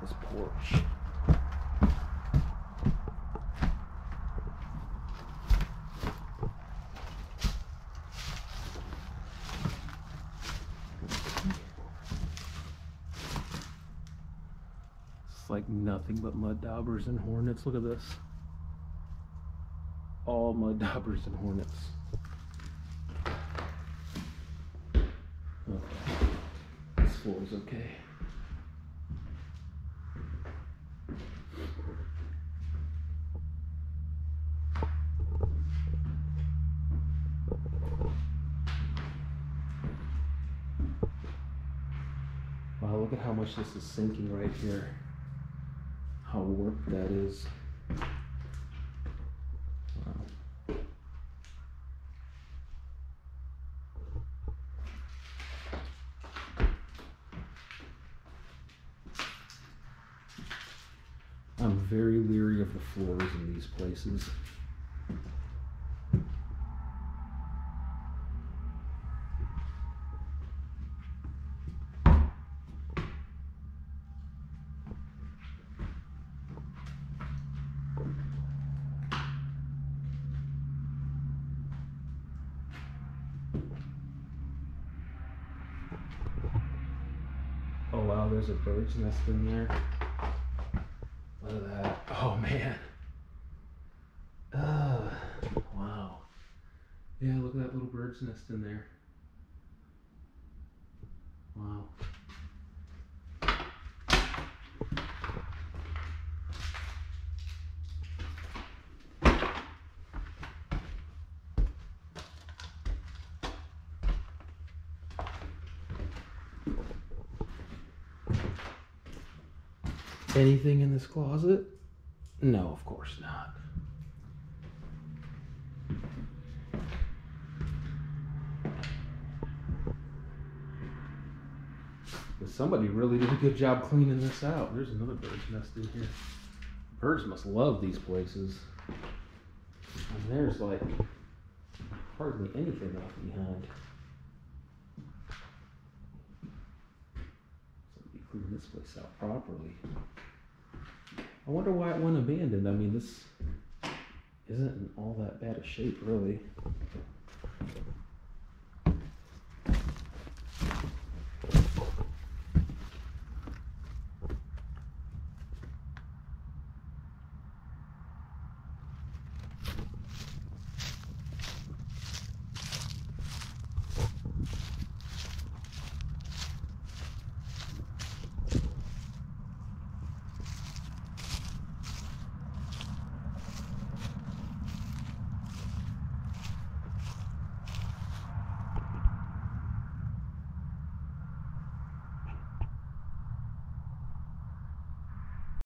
this porch. It's like nothing but mud daubers and hornets. Look at this. All mud daubers and hornets. Okay. This floor is okay. Wow, look at how much this is sinking right here. How warped that is. Wow. I'm very leery of the floors in these places. There's a bird's nest in there. Look at that. Oh man. Oh, wow. Yeah, look at that little bird's nest in there. Wow. Anything in this closet? No, of course not. But somebody really did a good job cleaning this out. There's another bird's nest in here. Birds must love these places. And there's like hardly anything left behind. Somebody this place out properly. I wonder why it went abandoned. I mean, this isn't in all that bad a shape, really.